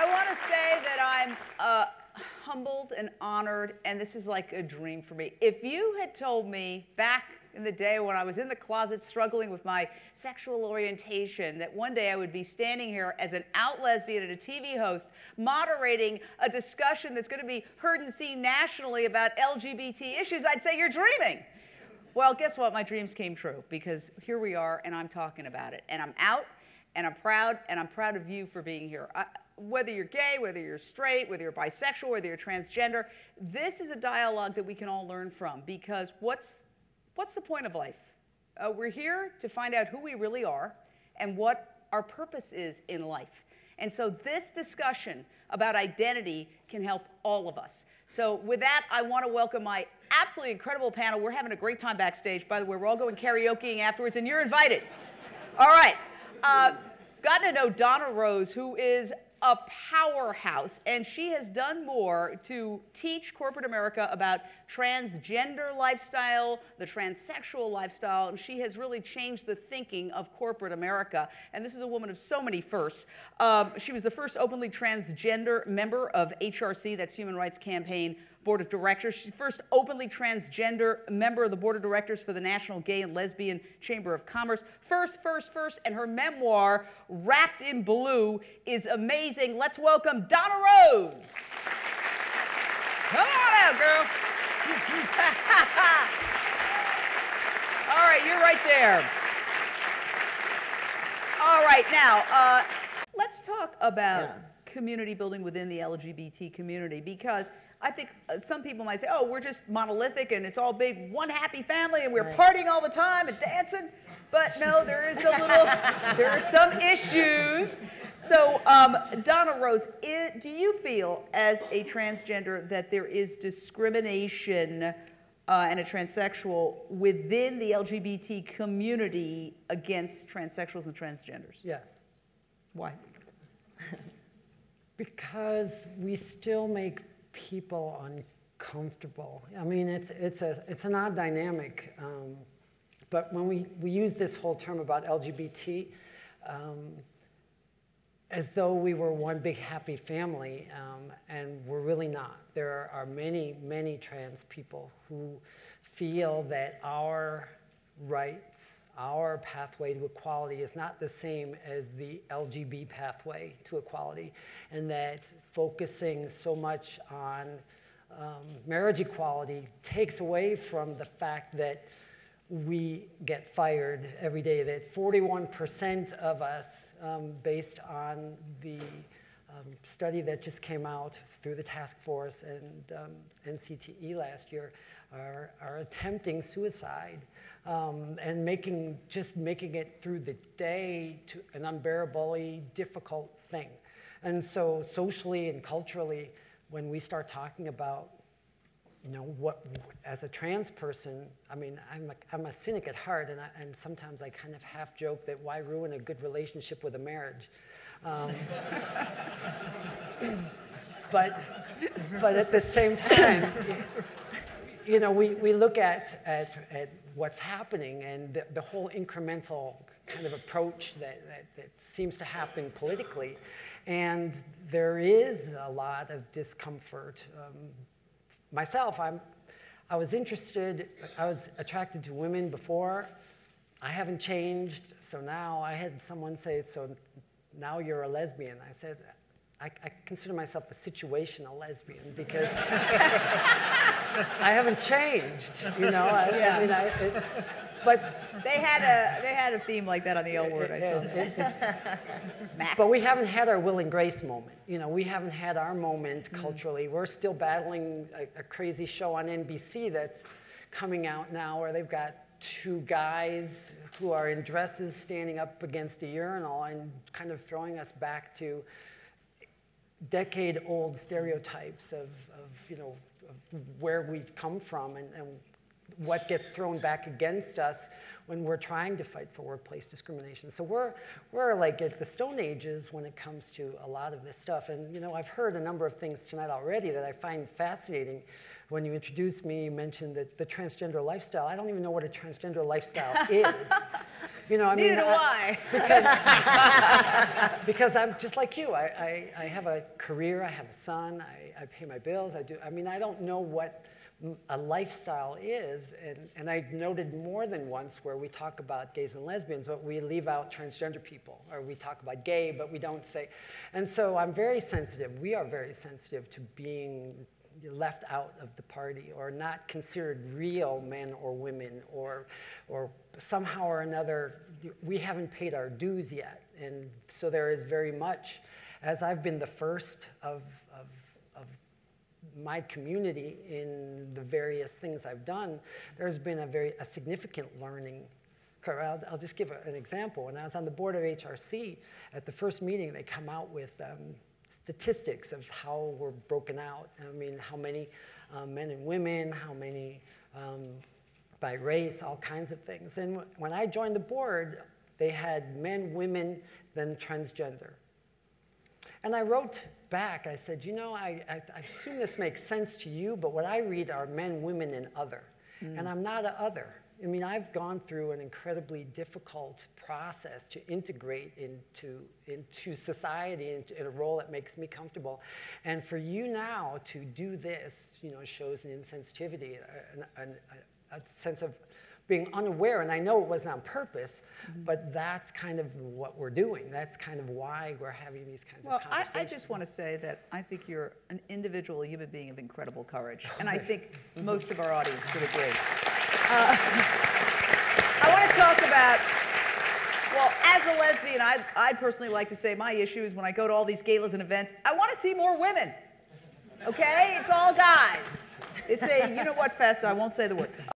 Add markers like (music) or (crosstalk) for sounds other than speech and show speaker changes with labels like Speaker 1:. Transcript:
Speaker 1: I want to say that I'm uh, humbled and honored, and this is like a dream for me. If you had told me back in the day when I was in the closet struggling with my sexual orientation that one day I would be standing here as an out lesbian and a TV host moderating a discussion that's going to be heard and seen nationally about LGBT issues, I'd say you're dreaming. Well, guess what? My dreams came true because here we are and I'm talking about it. And I'm out and I'm proud and I'm proud of you for being here. I, whether you're gay, whether you're straight, whether you're bisexual, whether you're transgender, this is a dialogue that we can all learn from because what's what's the point of life? Uh, we're here to find out who we really are and what our purpose is in life. And so this discussion about identity can help all of us. So with that, I want to welcome my absolutely incredible panel. We're having a great time backstage. By the way, we're all going karaokeing afterwards, and you're invited. All right. Uh, gotten to know Donna Rose, who is a powerhouse, and she has done more to teach corporate America about transgender lifestyle, the transsexual lifestyle, and she has really changed the thinking of corporate America. And this is a woman of so many firsts. Um, she was the first openly transgender member of HRC, that's Human Rights Campaign board of directors. She's the first openly transgender member of the board of directors for the National Gay and Lesbian Chamber of Commerce. First, first, first, and her memoir, Wrapped in Blue, is amazing. Let's welcome Donna Rose. Come on out, girl. (laughs) All right, you're right there. All right, now, uh, let's talk about yeah. community building within the LGBT community because I think uh, some people might say, oh, we're just monolithic and it's all big, one happy family and we're right. partying all the time and dancing. But no, there is a little, (laughs) there are some issues. So, um, Donna Rose, is, do you feel as a transgender that there is discrimination uh, and a transsexual within the LGBT community against transsexuals and transgenders?
Speaker 2: Yes.
Speaker 1: Why? (laughs)
Speaker 2: because we still make people uncomfortable. I mean, it's, it's, a, it's an odd dynamic. Um, but when we, we use this whole term about LGBT, um, as though we were one big happy family, um, and we're really not. There are many, many trans people who feel that our rights, our pathway to equality is not the same as the LGB pathway to equality, and that focusing so much on um, marriage equality takes away from the fact that we get fired every day, that 41% of us, um, based on the um, study that just came out through the task force and um, NCTE last year, are, are attempting suicide um, and making just making it through the day to an unbearably difficult thing. And so socially and culturally, when we start talking about you know, what, as a trans person, I mean, I'm a, I'm a cynic at heart, and, I, and sometimes I kind of half joke that why ruin a good relationship with a marriage? Um, (laughs) but, but at the same time, you know, we, we look at, at, at what's happening and the, the, whole incremental kind of approach that, that, that, seems to happen politically. And there is a lot of discomfort. Um, myself, I'm, I was interested, I was attracted to women before. I haven't changed, so now I had someone say, so now you're a lesbian. I said, I, I consider myself a situational lesbian because I haven't changed, you know. I, yeah. I mean, I, it,
Speaker 1: but they had a they had a theme like that on the L Word. I saw. It, (laughs)
Speaker 2: but we haven't had our Will and Grace moment. You know, we haven't had our moment mm. culturally. Mm. We're still battling a, a crazy show on NBC that's coming out now, where they've got two guys who are in dresses standing up against a urinal and kind of throwing us back to decade-old stereotypes of, of, you know, of where we've come from and, and what gets thrown back against us when we're trying to fight for workplace discrimination. So we're, we're like at the Stone Ages when it comes to a lot of this stuff. And you know, I've heard a number of things tonight already that I find fascinating. When you introduced me, you mentioned that the transgender lifestyle. I don't even know what a transgender lifestyle (laughs) is. You know, I
Speaker 1: Neither
Speaker 2: mean,
Speaker 1: do I.
Speaker 2: because (laughs) because I'm just like you. I, I, I have a career, I have a son, I, I pay my bills, I do. I mean, I don't know what a lifestyle is. And, and I noted more than once where we talk about gays and lesbians, but we leave out transgender people, or we talk about gay, but we don't say. And so I'm very sensitive. We are very sensitive to being left out of the party or not considered real men or women or, or somehow or another we haven't paid our dues yet and so there is very much as i've been the first of, my community in the various things i've done there's been a very a significant learning curve. I'll, I'll just give an example when i was on the board of hrc at the first meeting they come out with um, statistics of how we're broken out. I mean, how many um, men and women, how many um, by race, all kinds of things. And wh- when I joined the board, they had men, women, then transgender. And I wrote back, I said, you know, I, I, I assume this makes sense to you, but what I read are men, women, and other. And I'm not a other. I mean, I've gone through an incredibly difficult process to integrate into, into society and in a role that makes me comfortable. And for you now to do this, you know, shows an insensitivity, an, an, a, a sense of being unaware. And I know it wasn't on purpose, but that's kind of what we're doing. That's kind of why we're having these kinds
Speaker 3: Well,
Speaker 2: of
Speaker 3: I,
Speaker 2: conversations.
Speaker 3: I just want to say that I think you're an individual human being of incredible courage, (laughs) and I think most of our audience would agree.
Speaker 1: Uh, (laughs) I want to talk about, well, as a lesbian, I'd, I'd personally like to say my issue is when I go to all these galas and events, I want to see more women. Okay? It's all guys. It's a you know what fest, so I won't say the word.